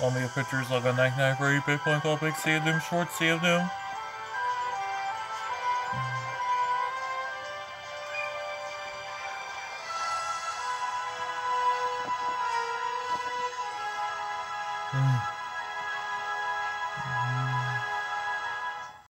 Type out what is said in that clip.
Want me pictures like a 99 for big point called Big Sea of Doom, Short Sea of Doom? Hmm. hmm.